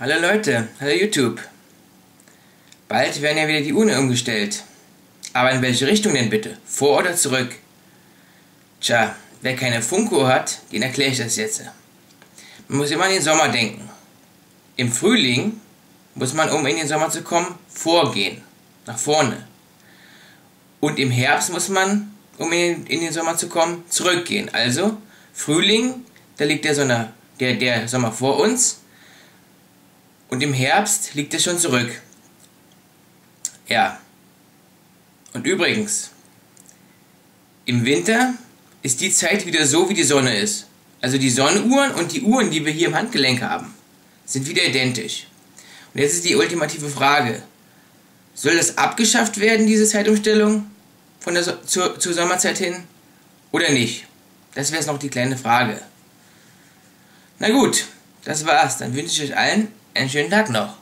Hallo Leute, hallo YouTube. Bald werden ja wieder die Uhren umgestellt. Aber in welche Richtung denn bitte? Vor oder zurück? Tja, wer keine Funkuhr hat, den erkläre ich das jetzt. Man muss immer an den Sommer denken. Im Frühling muss man, um in den Sommer zu kommen, vorgehen, nach vorne. Und im Herbst muss man, um in, in den Sommer zu kommen, zurückgehen. Also Frühling, da liegt der, Sonne, der, der Sommer vor uns und im Herbst liegt er schon zurück. Ja. Und übrigens, im Winter ist die Zeit wieder so, wie die Sonne ist. Also die Sonnenuhren und die Uhren, die wir hier im Handgelenk haben, sind wieder identisch. Und jetzt ist die ultimative Frage. Soll das abgeschafft werden, diese Zeitumstellung von der so zur, zur Sommerzeit hin? Oder nicht? Das wäre jetzt noch die kleine Frage. Na gut, das war's. Dann wünsche ich euch allen einen schönen Tag noch.